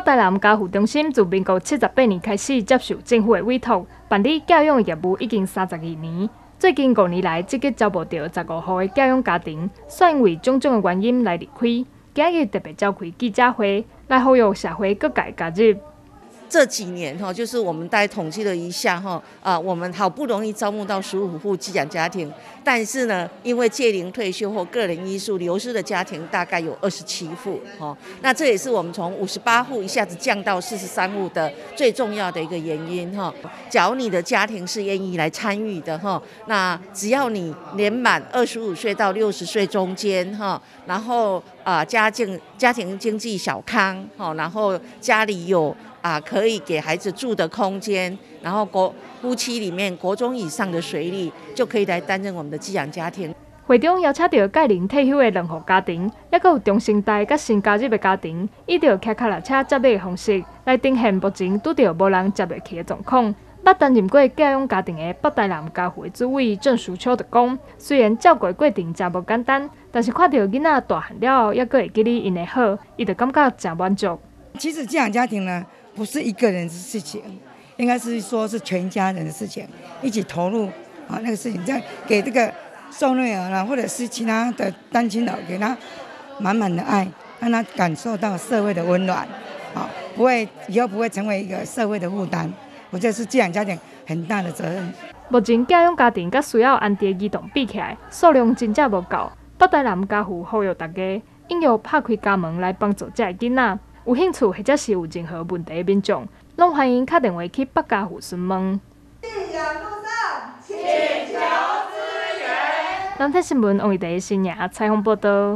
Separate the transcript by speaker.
Speaker 1: 北台南家护中心自民国七十八年开始接受政府的委托，办理教养业务已经三十二年。最近五年来，积极招募到十五户的教养家庭，却因为种种的原因来离开。今日特别召开记者会，来呼吁社会各界加入。
Speaker 2: 这几年哈，就是我们大概统计了一下哈，啊，我们好不容易招募到十五户寄养家庭，但是呢，因为届龄退休或个人因素流失的家庭大概有二十七户哈，那这也是我们从五十八户一下子降到四十三户的最重要的一个原因哈。假如你的家庭是愿意来参与的哈，那只要你年满二十五岁到六十岁中间哈，然后啊家境家庭经济小康哈，然后家里有。啊，可以给孩子住的空间，然后国夫妻里面国中以上的水历，就可以来担任我们的寄养家庭。
Speaker 1: 会中邀请到介龄退休的两户家庭，也有中生代甲新加入的家庭，以着骑脚踏车接力的方式来呈现目前拄到无人接得起的状况。捌担任过教养家庭的北大南家会主委郑淑秋就讲，虽然照顾过程真无简单，但是看到囡仔大汉了，也阁会记得因的好，伊就感觉真满足。
Speaker 3: 其实寄养家庭呢。不是一个人的事情，应该是说是全家人的事情，一起投入啊那个事情，再给这个受虐儿啦，或者是其他的单亲的，给他满满的爱，让他感受到社会的温暖，啊，不会以后不会成为一个社会的负担。我觉得是寄养家庭很大的责任。
Speaker 1: 目前寄养家庭甲需要安迪的儿童比起来，数量真正无够。北大南家父呼吁大家，应要拍开家门来帮助这囡仔。有兴趣或者是有任何问题的民众，拢欢迎打电话去北家户询问。请求支援。南台新闻王玉德深夜采访报道。